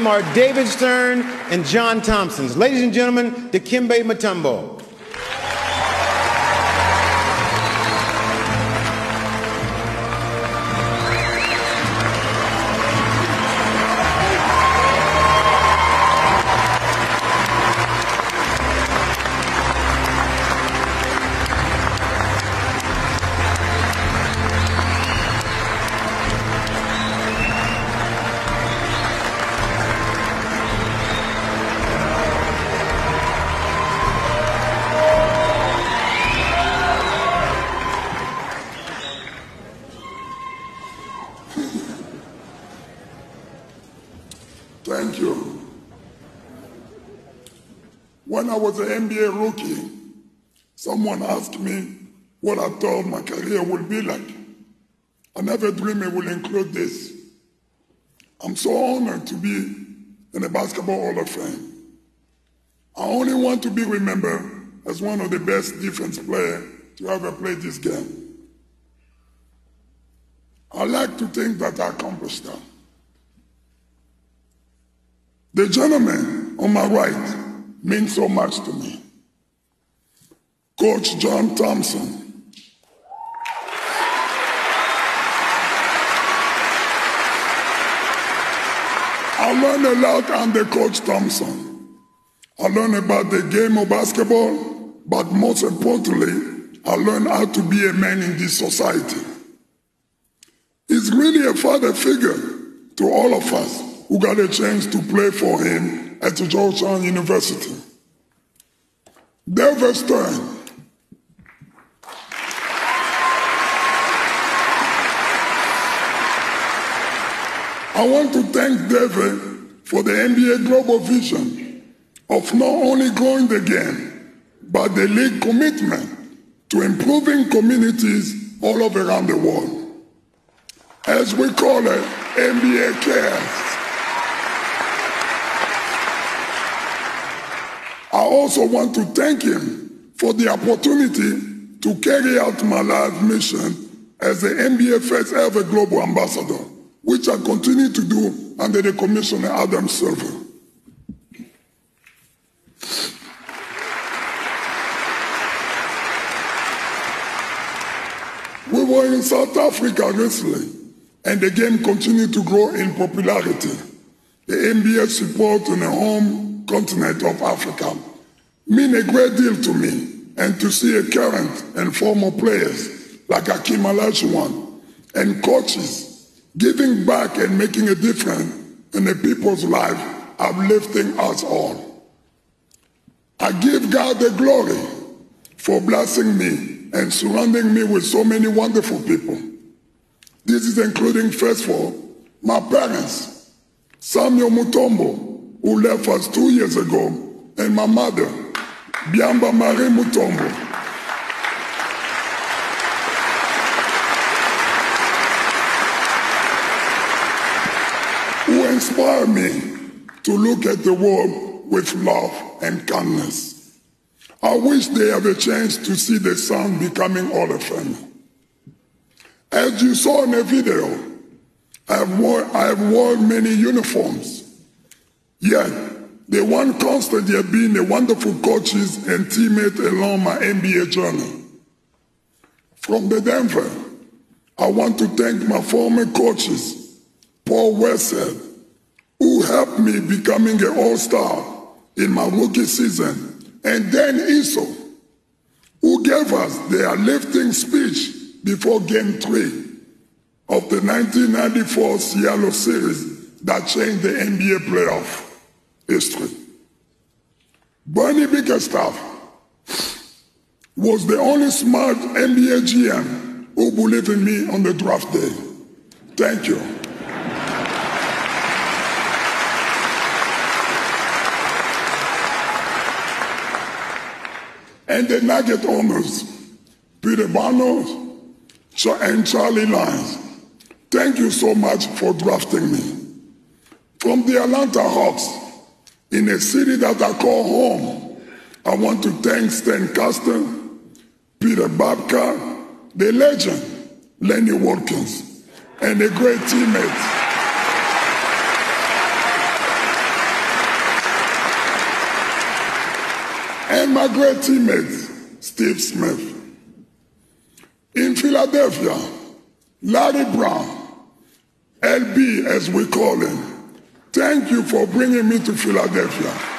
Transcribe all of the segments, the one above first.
are David Stern and John Thompson's. Ladies and gentlemen, Dikembe Mutombo. I was an NBA rookie, someone asked me what I thought my career would be like. I never dreamed it would include this. I'm so honored to be in the Basketball Hall of Fame. I only want to be remembered as one of the best defense players to ever play this game. I like to think that I accomplished that. The gentleman on my right means so much to me. Coach John Thompson. I learned a lot under Coach Thompson. I learned about the game of basketball, but most importantly, I learned how to be a man in this society. He's really a father figure to all of us who got a chance to play for him at the Georgetown University. David Stern. I want to thank David for the NBA global vision of not only growing the game, but the league commitment to improving communities all over around the world. As we call it, NBA Cares. I also want to thank him for the opportunity to carry out my life mission as the NBA first ever global ambassador, which I continue to do under the Commissioner Adam Silver. We were in South Africa recently, and the game continued to grow in popularity. The NBA support in the home continent of Africa mean a great deal to me, and to see a current and former players like Akeem Olajuwon and coaches giving back and making a difference in the people's life, uplifting us all. I give God the glory for blessing me and surrounding me with so many wonderful people. This is including, first of all, my parents, Samuel Mutombo, who left us two years ago, and my mother, Biamba Marie Mutombo. Who inspired me to look at the world with love and kindness. I wish they have a chance to see the son becoming Fame. As you saw in the video, I have worn, I have worn many uniforms. Yet, the one constant have been the wonderful coaches and teammates along my NBA journey. From the Denver, I want to thank my former coaches, Paul Westhead, who helped me becoming an all-star in my rookie season, and Dan Issel, who gave us their lifting speech before Game 3 of the 1994 Seattle series that changed the NBA playoff history. Bernie Bickerstaff was the only smart NBA GM who believed in me on the draft day. Thank you. And the Nugget owners, Peter Barnos and Charlie Lyons, thank you so much for drafting me. From the Atlanta Hawks, in a city that I call home. I want to thank Stan Caston, Peter Babka, the legend, Lenny Watkins, and the great teammates. And my great teammate Steve Smith. In Philadelphia, Larry Brown, LB as we call him, thank you for bringing me to Philadelphia.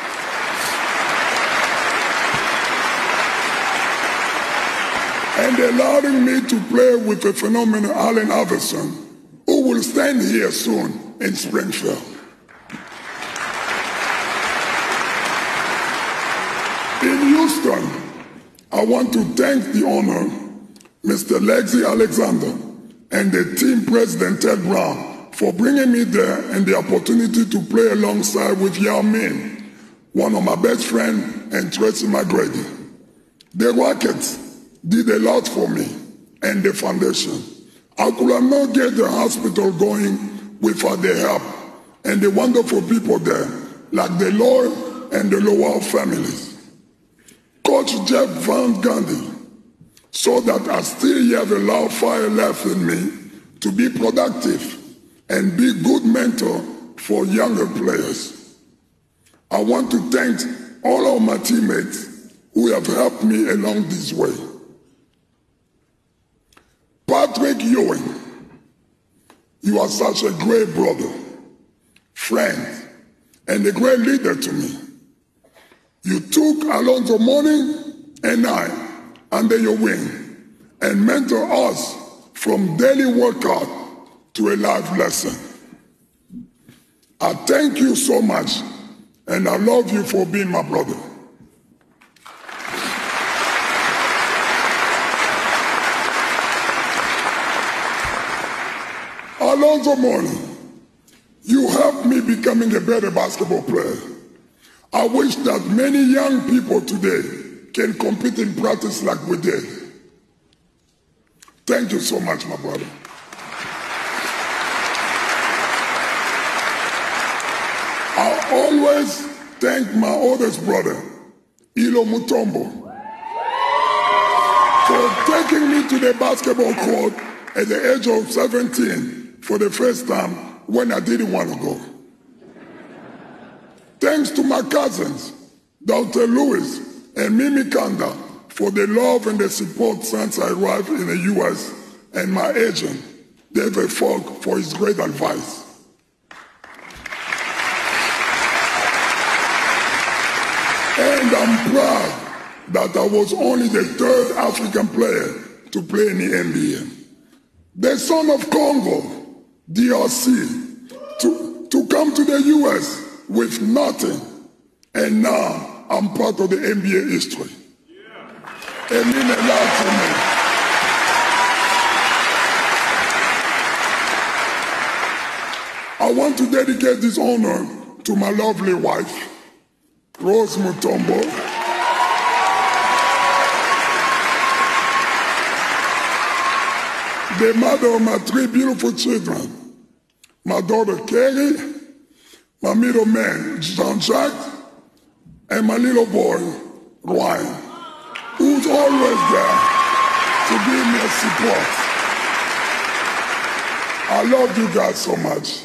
and allowing me to play with the phenomenal Allen Iverson, who will stand here soon in Springfield. In Houston, I want to thank the owner, Mr. Leslie Alexander, and the team president, Tad Brown, for bringing me there and the opportunity to play alongside with Yao Ming, one of my best friends, and Tracy McGrady. The Rockets did a lot for me and the foundation. I could have not get the hospital going without their help and the wonderful people there, like the Lord and the Lowell families. Coach Jeff Van Gundy so that I still have a lot of fire left in me to be productive and be good mentor for younger players. I want to thank all of my teammates who have helped me along this way. Patrick Ewing, you are such a great brother, friend, and a great leader to me. You took Alonzo Mourning and I under your wing and mentor us from daily workout to a life lesson. I thank you so much and I love you for being my brother. Alonzo Mourning, you helped me becoming a better basketball player. I wish that many young people today can compete in practice like we did. Thank you so much, my brother. I always thank my oldest brother, Ilo Mutombo, for taking me to the basketball court at the age of 17 for the first time when I didn't want to go. Thanks to my cousins, Dr. Lewis and Mimi Kanda, for the love and the support since I arrived in the U.S., and my agent, David Falk, for his great advice. And I'm proud that I was only the third African player to play in the NBA. The son of Congo, DRC to, to come to the US with nothing. And now I'm part of the NBA history. It means a lot to me. I want to dedicate this honor to my lovely wife, Rose Mutombo. the mother of my three beautiful children, my daughter Kelly, my middle man Jean-Jacques, and my little boy Ryan, who's always there to give me support. I love you guys so much.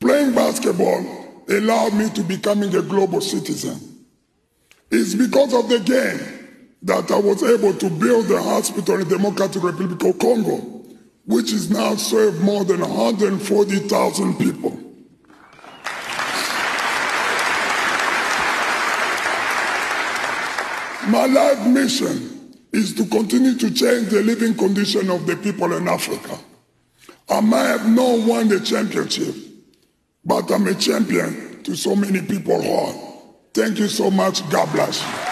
Playing basketball allowed me to becoming a global citizen. It's because of the game that I was able to build a hospital in the Democratic Republic of Congo which is now served more than 140,000 people. My life mission is to continue to change the living condition of the people in Africa. I might have not won the championship, but I'm a champion to so many people. Thank you so much. God bless you.